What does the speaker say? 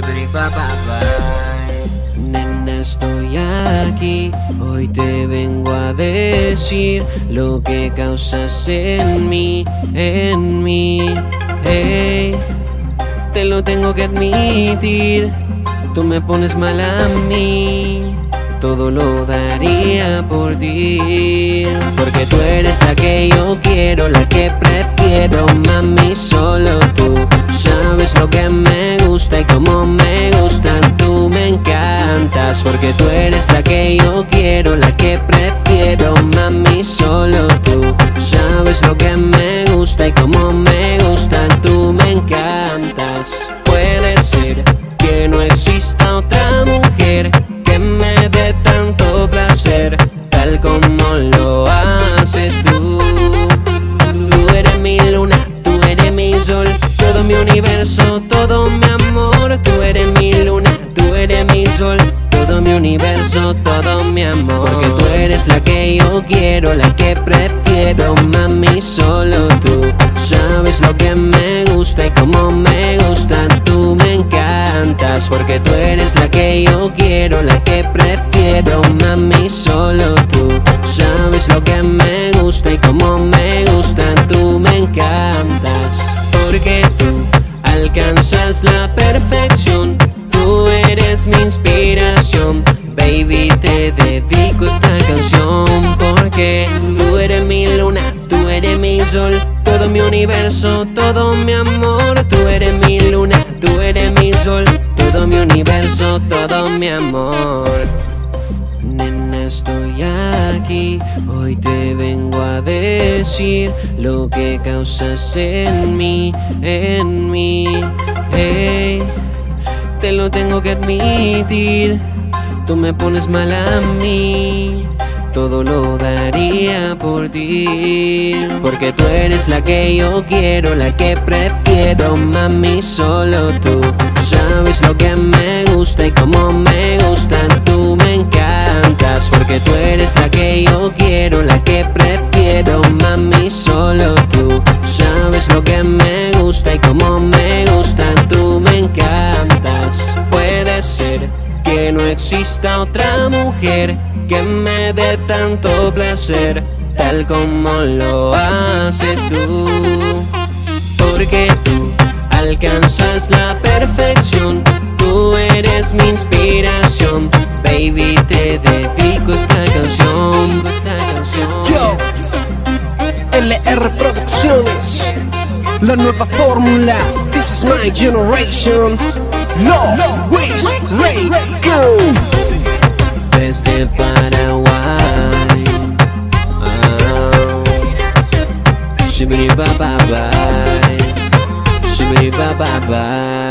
bye. Nena, estoy aquí. Hoy te vengo a decir lo que causas en mí, en mí. Hey, te lo tengo que admitir. Tú me pones mal a mí. Todo lo daría por ti. Porque tú eres la que yo quiero, la que prefiero, mami, solo tú. Sabes lo que me gusta y cómo me gustan, tú me encantas. Porque tú eres la que yo quiero, la que prefiero, mami, solo tú. Sabes lo que me gusta y cómo me universo, todo mi amor. Porque tú eres la que yo quiero, la que prefiero, mami, solo tú. Sabes lo que me gusta y cómo me gustan, tú me encantas. Porque tú eres la que yo quiero, la que prefiero, mi inspiración. Baby, te dedico esta canción porque tú eres mi luna, tú eres mi sol, todo mi universo, todo mi amor. Tú eres mi luna, tú eres mi sol, todo mi universo, todo mi amor. Nena, estoy aquí, hoy te vengo a decir lo que causas en mí, en mí. Hey, te lo tengo que admitir, tú me pones mal a mí. Todo lo daría por ti, porque tú eres la que yo quiero, la que prefiero, mami, solo tú. Sabes lo que me gusta y cómo me gustan, tú me encantas, porque tú eres la que yo quiero, la que prefiero, mami, solo tú. Sabes lo que me gusta y cómo me no exista otra mujer que me dé tanto placer, tal como lo haces tú. Porque tú alcanzas la perfección, tú eres mi inspiración. Baby, te dedico esta canción, esta canción. Yo, LR Producciones, la nueva fórmula. This is my generation. no, no wish, rey, go. Desde Paraguay, oh. shibri ba ba ba, shibri ba ba ba.